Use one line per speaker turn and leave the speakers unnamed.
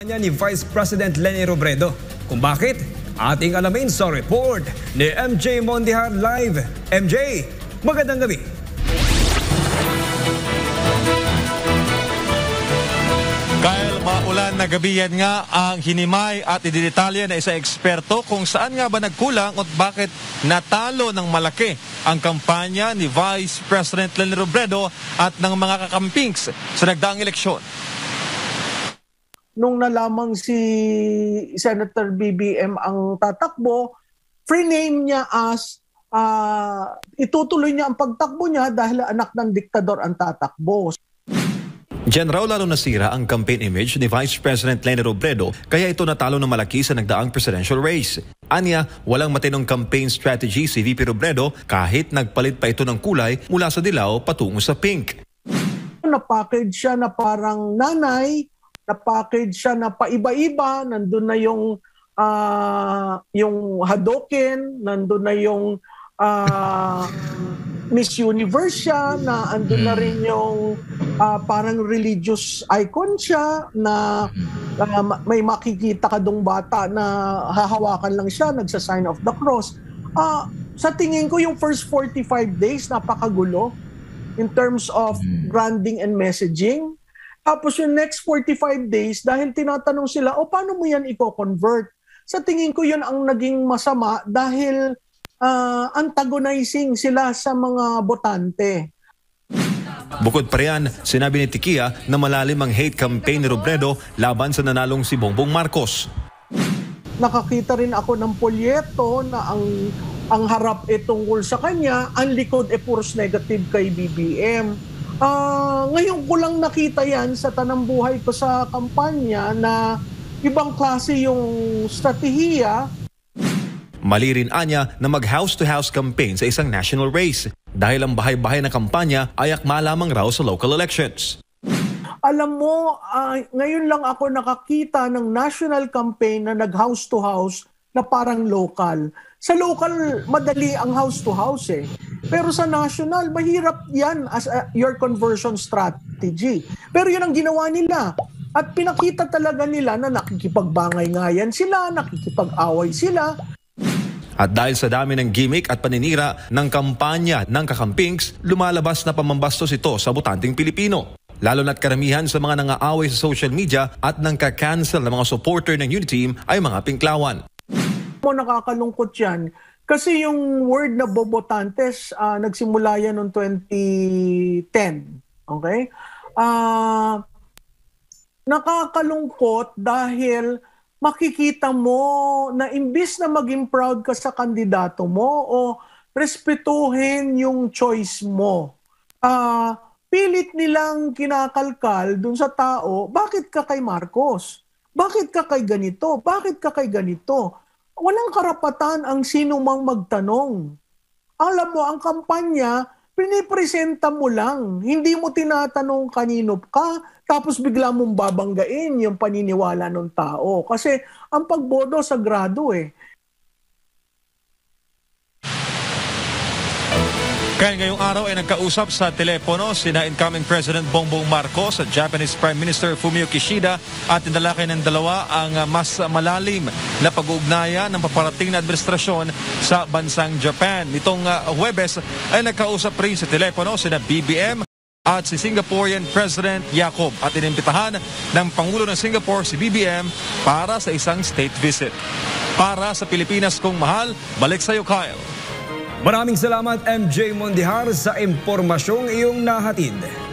niya ni Vice President Leni Robredo. Kung bakit? Ating alamin sa report ni MJ Mondihar Live. MJ, magandang gabi.
Kyle, maulan na gabi yan nga ang hinimay at ididetalye na isa eksperto kung saan nga ba nagkulang at bakit natalo ng malaki ang kampanya ni Vice President Leni Robredo at ng mga kakampings sa nagdaang eleksyon.
Nung nalamang si Senator BBM ang tatakbo, free-name niya as ah, itutuloy niya ang pagtakbo niya dahil anak ng diktador ang tatakbo.
Raw lalo nasira ang campaign image ni Vice President Leni Robredo kaya ito natalo ng malaki sa nagdaang presidential race. Anya, walang matinong campaign strategy si VP Robredo kahit nagpalit pa ito ng kulay mula sa dilaw patungo sa pink.
Na-package siya na parang nanay, na-package siya na paiba-iba, nandun na yung ah, yung Hadoken, nandun na yung ah, Miss Universe siya, na andun na rin yung ah, parang religious icon siya na ma- may makikita ka dong bata na hahawakan lang siya, nagsa-sign of the cross. Ah, sa tingin ko yung first 45 days napakagulo in terms of branding and messaging. Tapos yung next 45 days, dahil tinatanong sila, o paano mo yan i-convert? Sa tingin ko yun ang naging masama dahil ah, antagonizing sila sa mga botante.
Bukod pa riyan, sinabi ni Tikia na malalim ang hate campaign ni Robredo laban sa nanalong si Bongbong Marcos.
nakakita rin ako ng polyeto na ang ang harap e tungkol sa kanya, ang likod e puros negative kay BBM. Ah, ngayon ko lang nakita yan sa tanang buhay ko sa kampanya na ibang klase yung strategiya
Mali rin anya na mag house-to-house campaign sa isang national race dahil ang bahay-bahay na kampanya ay akma lamang raw sa local elections.
Alam mo, ah, ngayon lang ako nakakita ng national campaign na nag-house to house na parang local. Sa local, madali ang house to house eh. Pero sa national, mahirap yan as a- your conversion strategy. Pero yun ang ginawa nila. At pinakita talaga nila na nakikipagbangay-ngayan sila, nakikipag-away sila,
At dahil sa dami ng gimmick at paninira ng kampanya ng kakampings, lumalabas na pamambastos ito sa botanteng Pilipino. Lalo na't karamihan sa mga nangaaway sa social media at nang cancel ng mga supporter ng Unity Team ay mga pinklawan.
Mo nakakalungkot yan. Kasi yung word na bobotantes, ah, nagsimula yan noong 2010. Okay? Ah, nakakalungkot dahil makikita mo na imbis na maging proud ka sa kandidato mo o respetuhin yung choice mo, ah, pilit nilang kinakalkal dun sa tao, bakit ka kay Marcos? Bakit ka kay ganito? Bakit ka kay ganito? Walang karapatan ang sino mang magtanong. Alam mo, ang kampanya, pinipresenta mo lang. Hindi mo tinatanong kanino ka, tapos bigla mong babanggain yung paniniwala ng tao. Kasi ang pagbodo sagrado eh.
Kaya ngayong araw ay nagkausap sa telepono sina incoming President Bongbong Marcos at Japanese Prime Minister Fumio Kishida at indalakay ng dalawa ang mas malalim na pag-uugnayan ng paparating na administrasyon sa bansang Japan. Nitong uh, Huwebes ay nagkausap rin sa telepono sina BBM at si Singaporean President Jacob at inimbitahan ng Pangulo ng Singapore si BBM para sa isang state visit. Para sa Pilipinas kong mahal, balik sa iyo Kyle.
Maraming salamat MJ Mondihar sa impormasyong iyong nahatid.